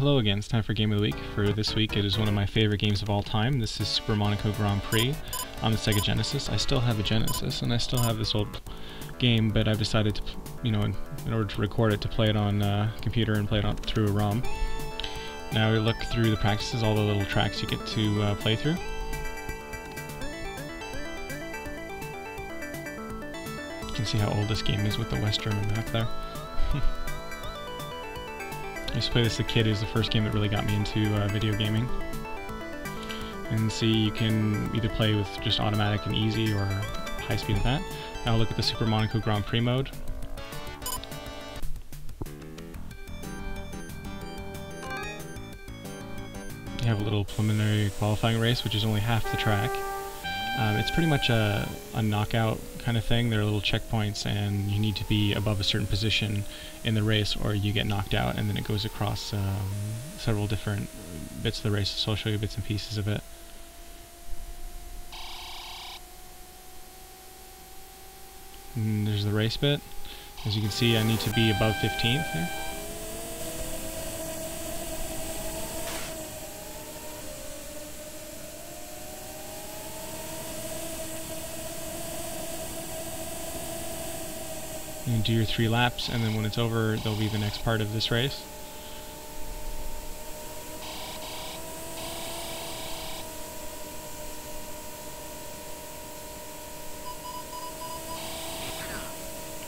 Hello again, it's time for Game of the Week. For this week, it is one of my favorite games of all time. This is Super Monaco Grand Prix on the Sega Genesis. I still have a Genesis, and I still have this old game, but I've decided to, you know, in, in order to record it, to play it on uh, computer and play it on, through a ROM. Now we look through the practices, all the little tracks you get to uh, play through. You can see how old this game is with the West German map there. I used to play this as a kid. It was the first game that really got me into uh, video gaming. And see, you can either play with just automatic and easy or high speed of that. Now look at the Super Monaco Grand Prix mode. You have a little preliminary qualifying race, which is only half the track. Um, it's pretty much a, a knockout kind of thing. There are little checkpoints, and you need to be above a certain position in the race, or you get knocked out, and then it goes across um, several different bits of the race. So I'll show you bits and pieces of it. And there's the race bit. As you can see, I need to be above 15th here. You do your three laps, and then when it's over, there'll be the next part of this race.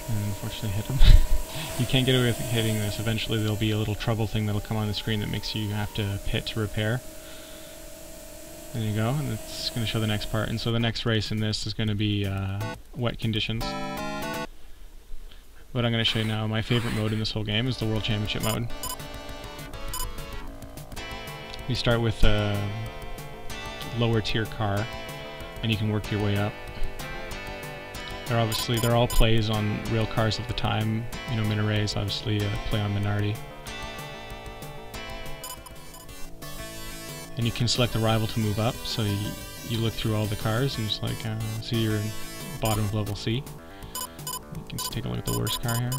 And unfortunately hit him. you can't get away with hitting this. Eventually there'll be a little trouble thing that'll come on the screen that makes you have to pit to repair. There you go, and it's going to show the next part. And so the next race in this is going to be uh, wet conditions. What I'm going to show you now, my favorite mode in this whole game is the World Championship mode. You start with a lower tier car, and you can work your way up. They're obviously, they're all plays on real cars of the time. You know, Minarae's obviously a play on Minardi. And you can select a rival to move up, so you, you look through all the cars and just like, uh, see you're in bottom of level C. Just take a look at the worst car here.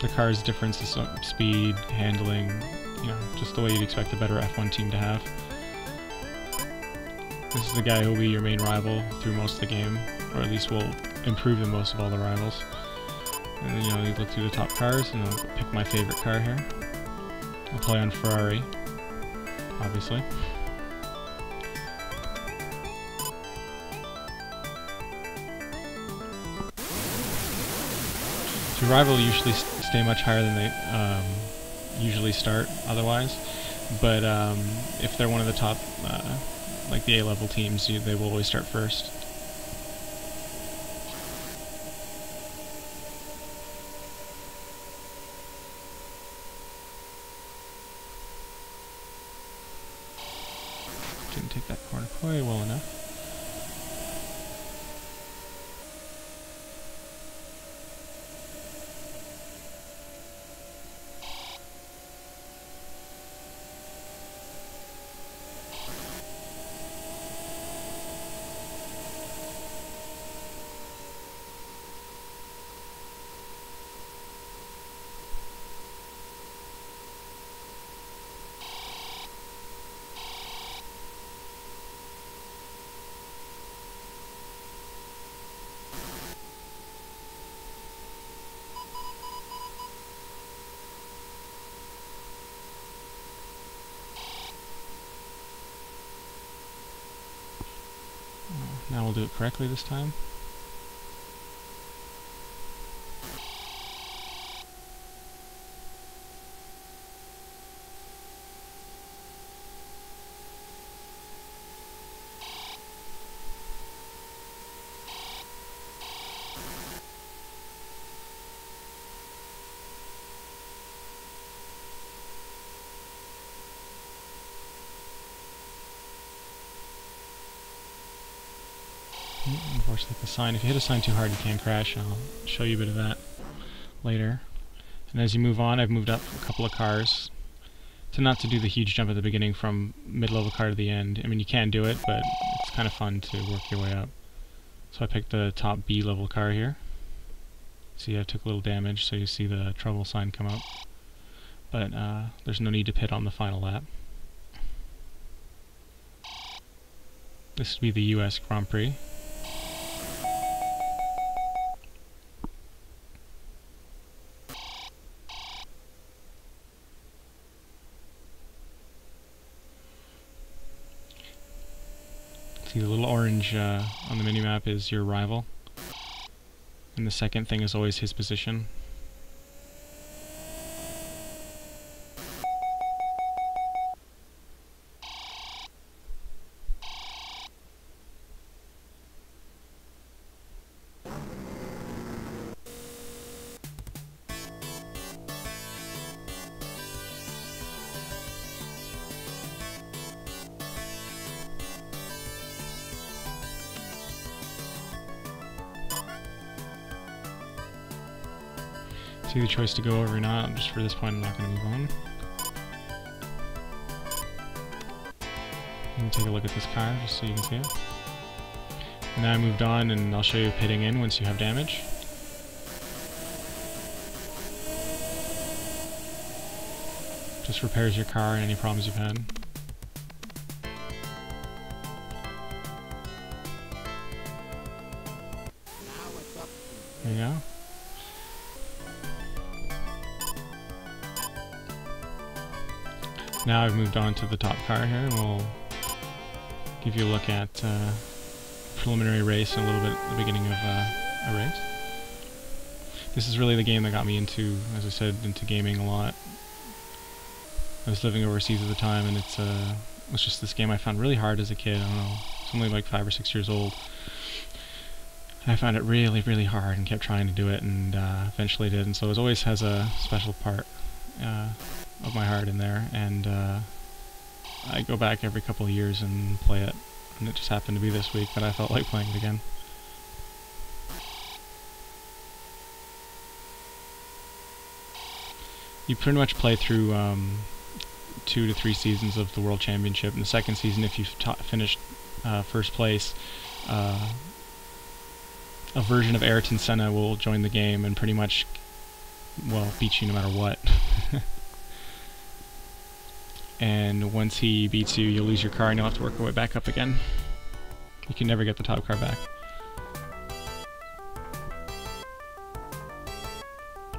The car's difference is uh, speed, handling, you know, just the way you'd expect a better F1 team to have. This is the guy who will be your main rival through most of the game, or at least will improve the most of all the rivals. And then, you know, you look through the top cars, and I'll pick my favorite car here. I'll play on Ferrari, obviously. Your rival usually st stay much higher than they um, usually start otherwise, but um, if they're one of the top, uh, like the A-level teams, you, they will always start first. Didn't take that corner quite well enough. Now we'll do it correctly this time. Unfortunately, the sign, if you hit a sign too hard, you can crash. I'll show you a bit of that later. And as you move on, I've moved up a couple of cars to not to do the huge jump at the beginning from mid-level car to the end. I mean, you can do it, but it's kind of fun to work your way up. So I picked the top B level car here. See, I took a little damage, so you see the trouble sign come up. but uh, there's no need to pit on the final lap. This would be the US Grand Prix. See the little orange uh, on the minimap is your rival. And the second thing is always his position. See the choice to go over or not. Just for this point, I'm not going to move on. And take a look at this car, just so you can see it. And now I moved on, and I'll show you pitting in once you have damage. Just repairs your car and any problems you've had. There you go. Now I've moved on to the top car here, and we'll give you a look at uh, preliminary race and a little bit at the beginning of uh, a race. This is really the game that got me into, as I said, into gaming a lot. I was living overseas at the time, and it's uh, it was just this game I found really hard as a kid. I don't know, it's only like five or six years old. I found it really, really hard and kept trying to do it, and uh, eventually did. And so it always has a special part. Uh, of my heart in there, and uh, I go back every couple of years and play it. And it just happened to be this week that I felt like playing it again. You pretty much play through um, two to three seasons of the World Championship. In the second season, if you've finished uh, first place, uh, a version of Ayrton Senna will join the game and pretty much, well, beat you no matter what. and once he beats you, you'll lose your car and you'll have to work your way back up again. You can never get the top car back.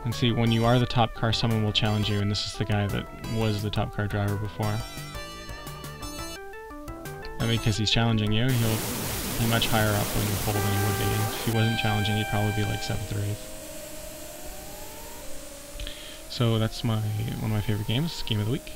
And see, when you are the top car, someone will challenge you, and this is the guy that was the top car driver before. And because he's challenging you, he'll be much higher up in the pole than he would be. If he wasn't challenging, he'd probably be like 7th or 8th. So that's my one of my favorite games, Game of the Week.